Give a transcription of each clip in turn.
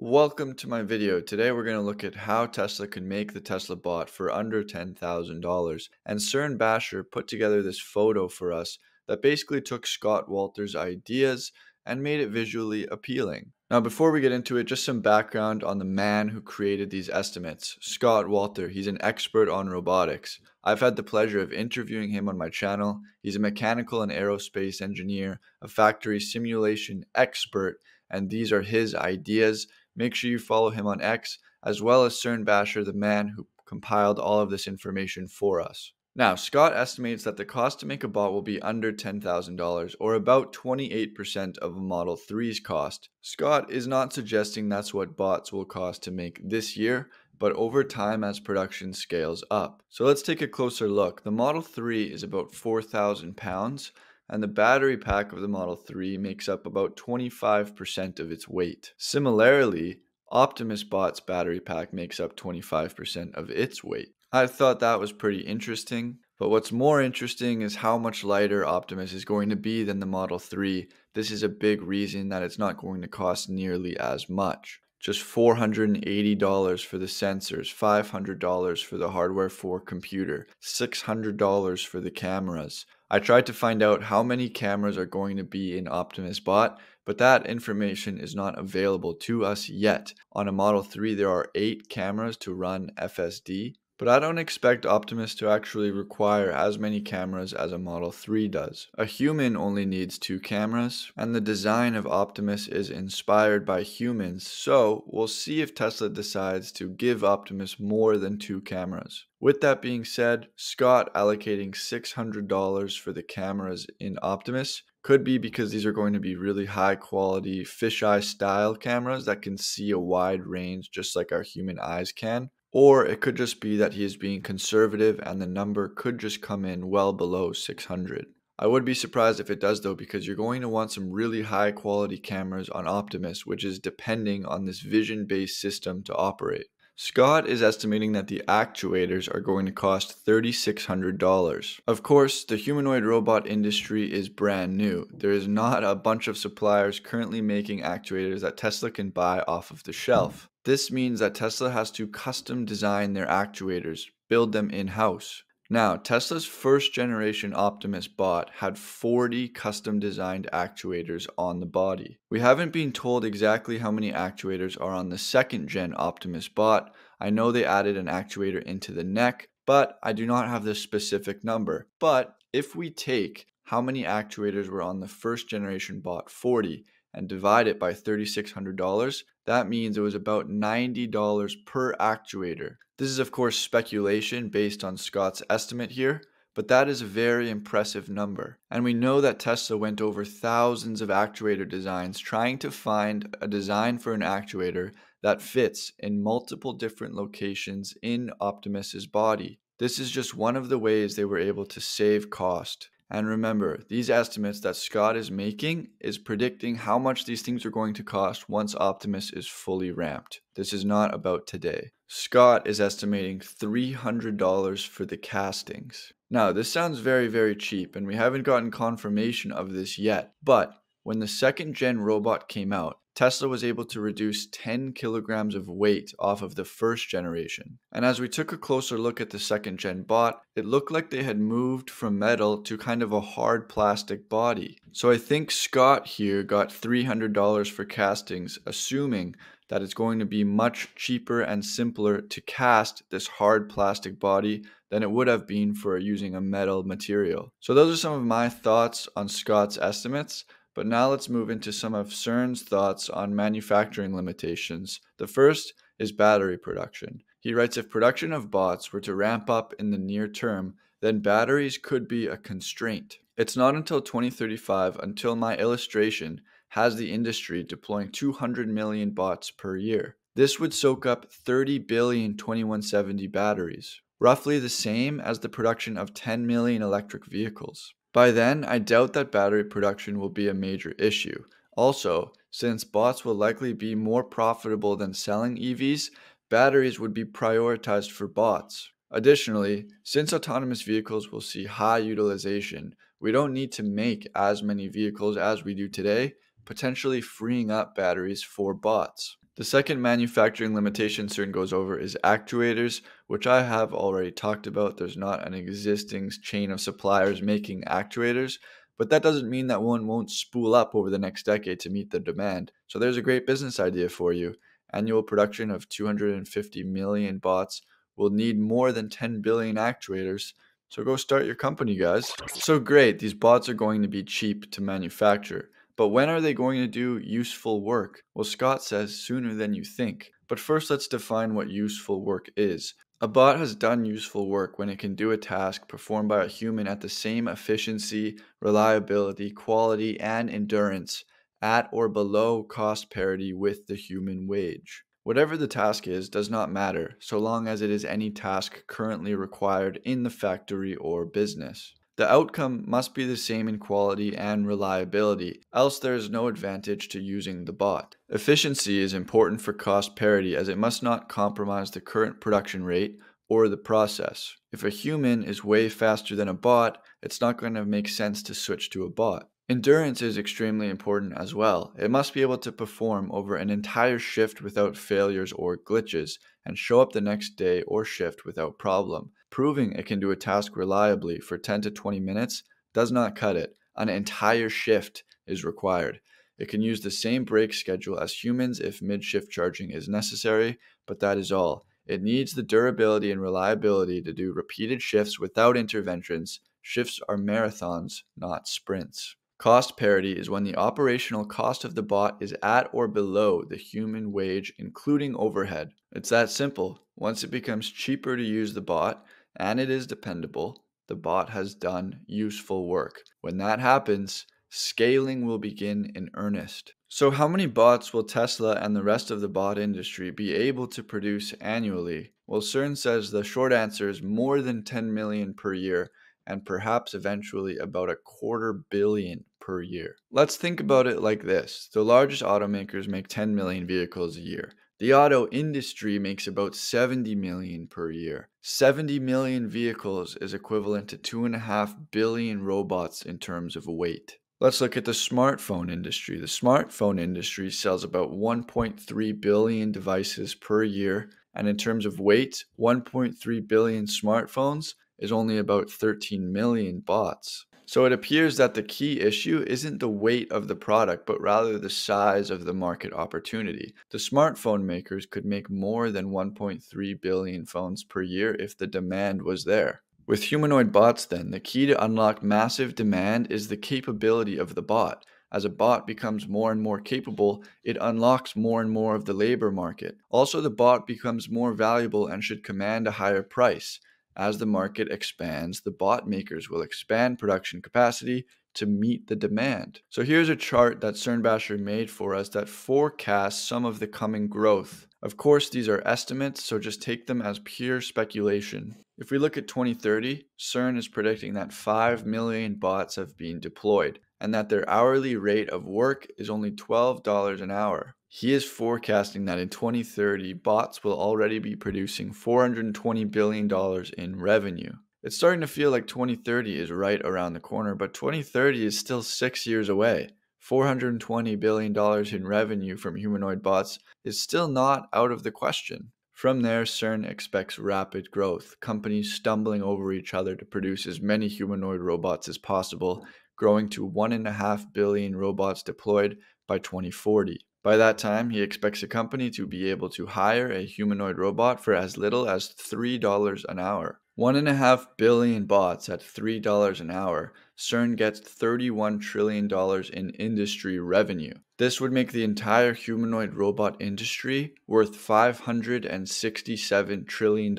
Welcome to my video. Today we're going to look at how Tesla can make the Tesla bot for under $10,000. And Cern Basher put together this photo for us that basically took Scott Walter's ideas and made it visually appealing. Now, before we get into it, just some background on the man who created these estimates. Scott Walter, he's an expert on robotics. I've had the pleasure of interviewing him on my channel. He's a mechanical and aerospace engineer, a factory simulation expert, and these are his ideas Make sure you follow him on X, as well as Cern Basher, the man who compiled all of this information for us. Now, Scott estimates that the cost to make a bot will be under $10,000, or about 28% of a Model 3's cost. Scott is not suggesting that's what bots will cost to make this year, but over time as production scales up. So let's take a closer look. The Model 3 is about 4,000 pounds, and the battery pack of the Model 3 makes up about 25% of its weight. Similarly, Optimus Bot's battery pack makes up 25% of its weight. I thought that was pretty interesting, but what's more interesting is how much lighter Optimus is going to be than the Model 3. This is a big reason that it's not going to cost nearly as much. Just $480 for the sensors, $500 for the hardware for computer, $600 for the cameras, I tried to find out how many cameras are going to be in Optimus Bot, but that information is not available to us yet. On a Model 3, there are 8 cameras to run FSD, but I don't expect Optimus to actually require as many cameras as a Model 3 does. A human only needs two cameras, and the design of Optimus is inspired by humans, so we'll see if Tesla decides to give Optimus more than two cameras. With that being said, Scott allocating $600 for the cameras in Optimus could be because these are going to be really high quality fisheye style cameras that can see a wide range just like our human eyes can. Or it could just be that he is being conservative and the number could just come in well below 600. I would be surprised if it does though because you're going to want some really high quality cameras on Optimus which is depending on this vision based system to operate. Scott is estimating that the actuators are going to cost $3,600. Of course, the humanoid robot industry is brand new. There is not a bunch of suppliers currently making actuators that Tesla can buy off of the shelf. This means that Tesla has to custom design their actuators, build them in house. Now, Tesla's first generation Optimus bot had 40 custom designed actuators on the body. We haven't been told exactly how many actuators are on the second gen Optimus bot. I know they added an actuator into the neck, but I do not have the specific number. But if we take how many actuators were on the first generation bot 40 and divide it by $3,600, that means it was about $90 per actuator. This is, of course, speculation based on Scott's estimate here, but that is a very impressive number. And we know that Tesla went over thousands of actuator designs trying to find a design for an actuator that fits in multiple different locations in Optimus's body. This is just one of the ways they were able to save cost. And remember, these estimates that Scott is making is predicting how much these things are going to cost once Optimus is fully ramped. This is not about today. Scott is estimating $300 for the castings. Now, this sounds very, very cheap, and we haven't gotten confirmation of this yet, but when the second gen robot came out, Tesla was able to reduce 10 kilograms of weight off of the first generation. And as we took a closer look at the second gen bot, it looked like they had moved from metal to kind of a hard plastic body. So I think Scott here got $300 for castings, assuming that it's going to be much cheaper and simpler to cast this hard plastic body than it would have been for using a metal material. So those are some of my thoughts on Scott's estimates. But now let's move into some of Cern's thoughts on manufacturing limitations. The first is battery production. He writes if production of bots were to ramp up in the near term, then batteries could be a constraint. It's not until 2035 until my illustration has the industry deploying 200 million bots per year. This would soak up 30 billion 2170 batteries, roughly the same as the production of 10 million electric vehicles. By then, I doubt that battery production will be a major issue. Also, since bots will likely be more profitable than selling EVs, batteries would be prioritized for bots. Additionally, since autonomous vehicles will see high utilization, we don't need to make as many vehicles as we do today, potentially freeing up batteries for bots. The second manufacturing limitation Cern goes over is actuators, which I have already talked about. There's not an existing chain of suppliers making actuators, but that doesn't mean that one won't spool up over the next decade to meet the demand. So there's a great business idea for you. Annual production of 250 million bots will need more than 10 billion actuators. So go start your company, guys. So great, these bots are going to be cheap to manufacture. But when are they going to do useful work? Well, Scott says sooner than you think. But first, let's define what useful work is. A bot has done useful work when it can do a task performed by a human at the same efficiency, reliability, quality, and endurance at or below cost parity with the human wage. Whatever the task is does not matter so long as it is any task currently required in the factory or business. The outcome must be the same in quality and reliability, else there is no advantage to using the bot. Efficiency is important for cost parity as it must not compromise the current production rate or the process. If a human is way faster than a bot, it's not going to make sense to switch to a bot. Endurance is extremely important as well. It must be able to perform over an entire shift without failures or glitches and show up the next day or shift without problem. Proving it can do a task reliably for 10 to 20 minutes does not cut it. An entire shift is required. It can use the same break schedule as humans if mid shift charging is necessary, but that is all. It needs the durability and reliability to do repeated shifts without interventions. Shifts are marathons, not sprints. Cost parity is when the operational cost of the bot is at or below the human wage, including overhead. It's that simple. Once it becomes cheaper to use the bot and it is dependable, the bot has done useful work. When that happens, scaling will begin in earnest. So, how many bots will Tesla and the rest of the bot industry be able to produce annually? Well, Cern says the short answer is more than 10 million per year and perhaps eventually about a quarter billion per year. Let's think about it like this the largest automakers make 10 million vehicles a year. The auto industry makes about 70 million per year. 70 million vehicles is equivalent to 2.5 billion robots in terms of weight. Let's look at the smartphone industry. The smartphone industry sells about 1.3 billion devices per year, and in terms of weight, 1.3 billion smartphones is only about 13 million bots. So it appears that the key issue isn't the weight of the product, but rather the size of the market opportunity. The smartphone makers could make more than 1.3 billion phones per year if the demand was there. With humanoid bots, then, the key to unlock massive demand is the capability of the bot. As a bot becomes more and more capable, it unlocks more and more of the labor market. Also, the bot becomes more valuable and should command a higher price. As the market expands, the bot makers will expand production capacity to meet the demand. So here's a chart that Cernbasher made for us that forecasts some of the coming growth. Of course, these are estimates, so just take them as pure speculation. If we look at 2030, Cern is predicting that 5 million bots have been deployed and that their hourly rate of work is only $12 an hour. He is forecasting that in 2030, bots will already be producing $420 billion in revenue. It's starting to feel like 2030 is right around the corner, but 2030 is still six years away. $420 billion in revenue from humanoid bots is still not out of the question. From there, Cern expects rapid growth, companies stumbling over each other to produce as many humanoid robots as possible, growing to 1.5 billion robots deployed by 2040. By that time, he expects a company to be able to hire a humanoid robot for as little as $3 an hour. One and a half billion bots at $3 an hour, Cern gets $31 trillion in industry revenue. This would make the entire humanoid robot industry worth $567 trillion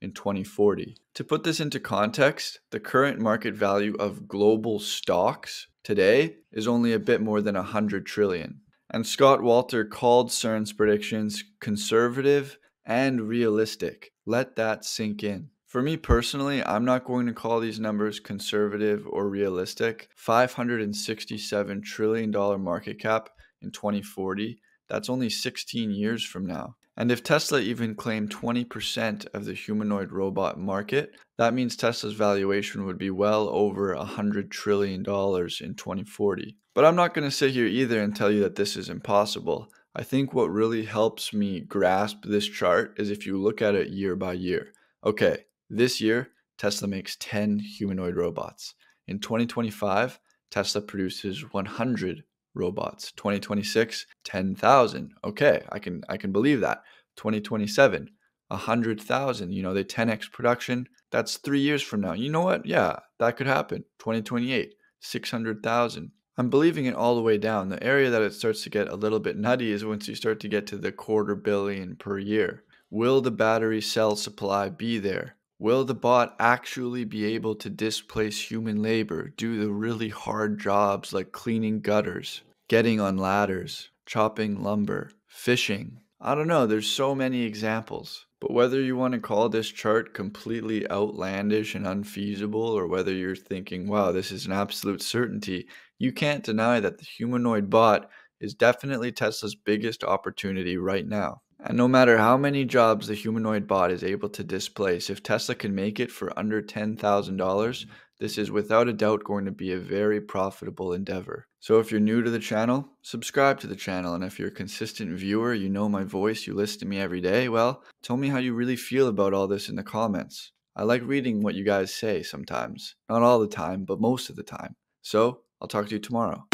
in 2040. To put this into context, the current market value of global stocks today is only a bit more than 100 trillion and Scott Walter called Cern's predictions conservative and realistic. Let that sink in. For me personally, I'm not going to call these numbers conservative or realistic. $567 trillion market cap in 2040, that's only 16 years from now. And if Tesla even claimed 20% of the humanoid robot market, that means Tesla's valuation would be well over $100 trillion in 2040. But I'm not going to sit here either and tell you that this is impossible. I think what really helps me grasp this chart is if you look at it year by year. Okay, this year, Tesla makes 10 humanoid robots. In 2025, Tesla produces 100 robots. 2026, 10,000. Okay, I can I can believe that. 2027, 100,000. You know, they 10x production. That's 3 years from now. You know what? Yeah, that could happen. 2028, 600,000. I'm believing it all the way down. The area that it starts to get a little bit nutty is once you start to get to the quarter billion per year. Will the battery cell supply be there? Will the bot actually be able to displace human labor, do the really hard jobs like cleaning gutters, getting on ladders, chopping lumber, fishing? I don't know, there's so many examples. But whether you want to call this chart completely outlandish and unfeasible, or whether you're thinking, wow, this is an absolute certainty, you can't deny that the humanoid bot is definitely Tesla's biggest opportunity right now. And no matter how many jobs the humanoid bot is able to displace, if Tesla can make it for under $10,000, this is without a doubt going to be a very profitable endeavor. So if you're new to the channel, subscribe to the channel. And if you're a consistent viewer, you know my voice, you listen to me every day, well, tell me how you really feel about all this in the comments. I like reading what you guys say sometimes. Not all the time, but most of the time. So I'll talk to you tomorrow.